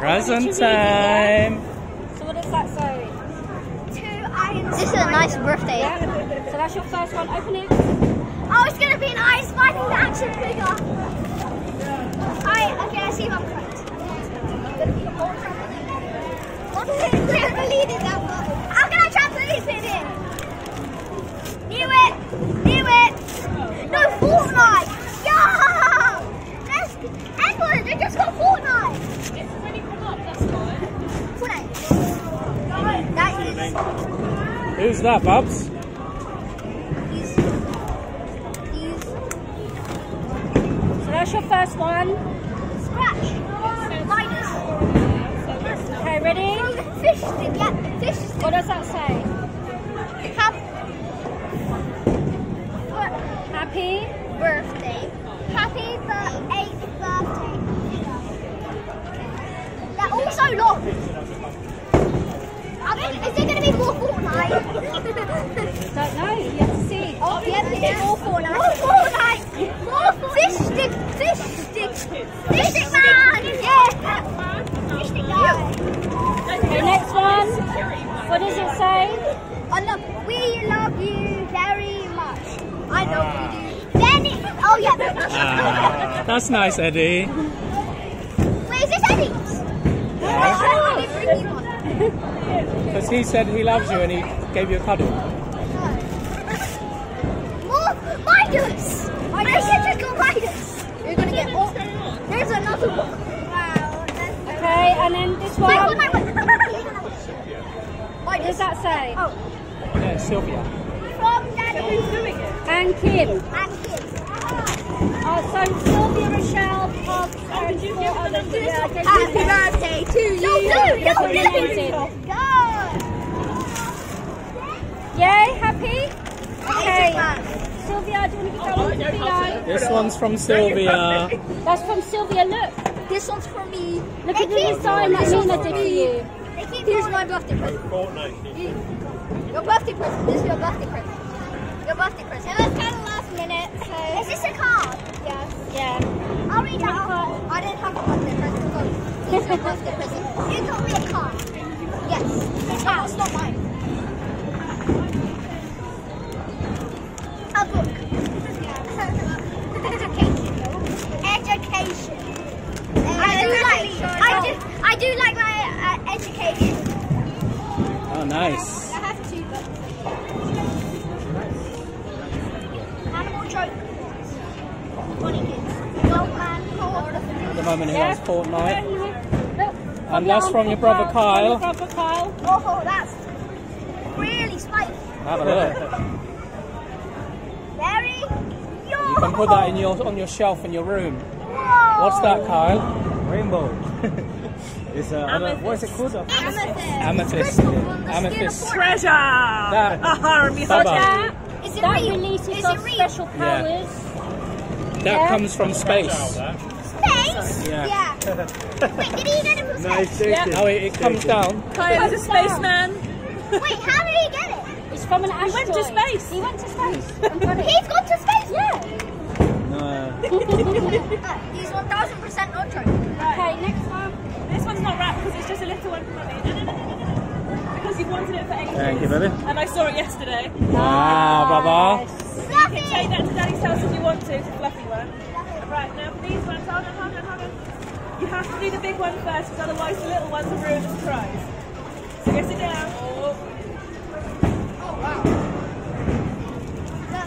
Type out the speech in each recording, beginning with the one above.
that? Present Did you read it, yeah? time. So what does that say? Two irons. This is a nice birthday. Yeah. So that's your first one. Open it. Oh, it's gonna be an ice fighting the action figure. Alright, okay, I see what I'm correct. What is it? Trampoline in that one. How can I trampoline fit in? Knew it! Knew it! No, Fortnite! Yeah! Let's, Edward, they just got Fortnite! It's already come up. That's fine. Fortnite. That is... Who's that, Bubs? He's... He's... So that's your first one. Scratch! Midas. Okay, ready? Oh, fish stick, yeah, fish stick. What does that say? Happy Happy. birthday. Happy bir- eighth birthday. They're all so long. Mean, is there going to be more Fortnite? Don't know. You have to see. oh, yeah, there's more Fortnite. More Fortnite. More fish stick. Fish stick. Fish stick man. Yeah. Fish stick guy. Okay, next one. What does it say? Oh, look, we love you very much. I know we do. Then it, oh yeah. Ah, that's nice, Eddie. Wait, is this Eddie's? I didn't bring you one. Because he said he loves you and he gave you a cuddle. More Midas! I said just got Midas! You're gonna get all. There's another one. Wow. Okay, and then this Wait, one. wait, wait, wait. What does that say? Oh, Yeah, Sylvia. from Daddy. Who's doing it? And Kim. And kids. Uh, so Sylvia, Rochelle, Pops, and four others. Yeah, okay, Happy birthday to you. No, no, That's no, what you did. Go. Yay, happy? Okay. Okay. Sylvia, do you want to give that one to Theo? This one's from Sylvia. That's from Sylvia. Look, This one's for me. look at the design that Nina did for you. Here's my birthday present. Your birthday present. This is your birthday present. Your birthday present. It was kind of last minute, so. Is this a card? Yes. Yeah. I'll read it out. I didn't have a birthday present, You me a card. Yes. Not mine. A book. Education. I do like. I do. I do like my education. Oh, nice. I have. Animal joke. Funny kids. Man. At the moment he Fortnite. Look, And that's from your brother Kyle. Your brother Kyle. Oh, that's really spicy. Have a look. Very. Yo. You can put that in your on your shelf in your room. Whoa. What's that, Kyle? Rainbow. it's a, I don't- what is it called? Amethyst. Amethyst. Crystal Amethyst. Treasure! That. Me Bubba. It that real? releases Is it real? special Yeah. That Yeah. comes from space. Space? Yeah. Wait, did he get it from Nice space? shaking. Oh, it, it comes down. Kyle is a spaceman. Wait, how did he get it? It's from an He asteroid. went to space. He went to space. He's gone to space? Yeah. No. Uh, he's 1000% not joking. Okay, next one. This one's not wrapped because it's just a little one for mummy. No, no, no, no, no, no. Because you've wanted it for ages. Thank you, baby. And I saw it yesterday. Ah, Baba. You can take that to Daddy's house if you want to. It's a fluffy one. Right, now for these ones, hold on, hold on, hold on. You have to do the big one first because otherwise the little ones will ruin the surprise. So go sit down. Oh, wow.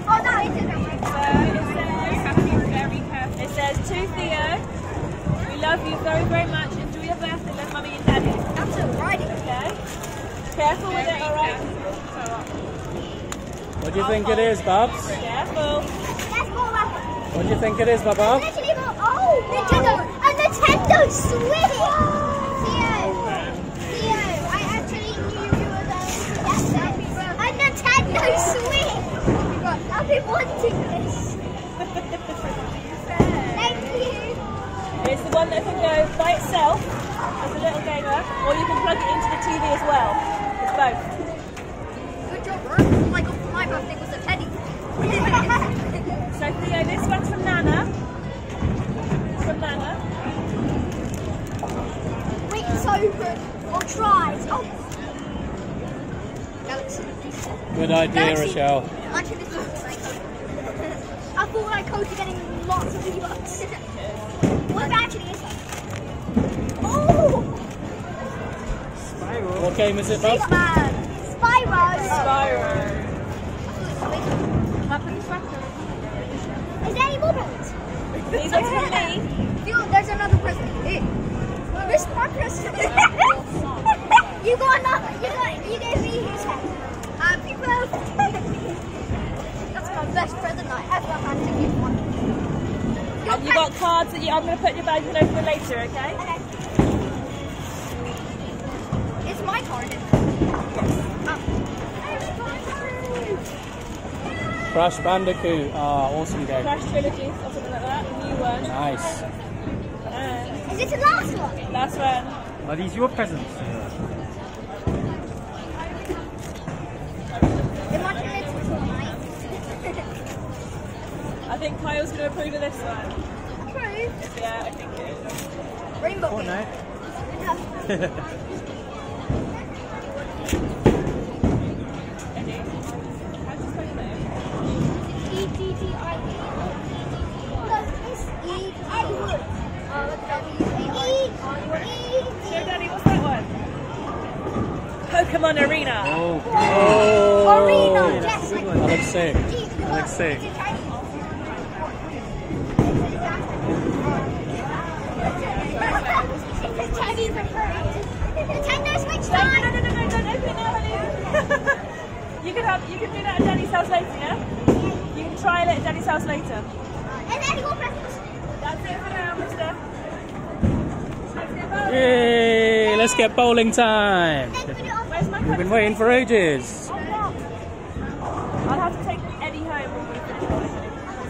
Oh, no, it didn't. So it says, it says to Theo, we love you very, very much. Enjoy your birthday, love mummy and daddy. That's a writing. Okay? Careful with it, alright? What do you think it is, Babs? Careful. Let's go back. What do you think it is, Baba? Oh, Nintendo, a Nintendo Switch! Theo, Theo, I actually knew you were going to get that. A Nintendo Switch! I've been wanting this. Thank you. It's the one that can go by itself as a little gamer, or you can plug it into the TV as well. It's both. Good job, bro. Oh my god, my birthday was a teddy. So Theo, this one's from Nana. From Nana. Wait, It's so good. I'll try. Oh. Galaxy. Good idea, Galaxy. Rochelle. Actually, this is like I thought I code to getting lots of V-Bucks. what if actually is though? Oh! What game is it, Babs? Superman! Spyro! Spyro. Is there any more presents? These are from me. Feel there's another person. Hey. Miss Marcus. you got another. You got. You gave me his head. Happy birthday. That's my best present I ever had to give one. Your And you got cards that you, I'm going to put in your bag and open them later, okay? Okay. It's my card. Oh. Crash Bandicoot. Ah, awesome game. Crash Trilogy or something like that. New one. Nice. And Is this the last one? last one. Are these your presents? Imagine it's tonight. I think Kyle's going to approve of this one. Approved. Yeah, I think it is. Rainbow. Fortnite. Eddie, how do you spell your name? E T T I E. No, it's E Edward. E Show Daddy, what's that one? Pokemon Arena. Oh, Oh, Arena. Yes. like- Nintendo Switch time. no, no, no, no, don't open it honey. you can have, you can do that at Daddy's house later, yeah? You can trial it at Daddy's house later. And then go presents. That's it for now, mister. Let's get bowling. Yay! Let's get bowling time. Then put it on. Where's my We've been waiting for ages.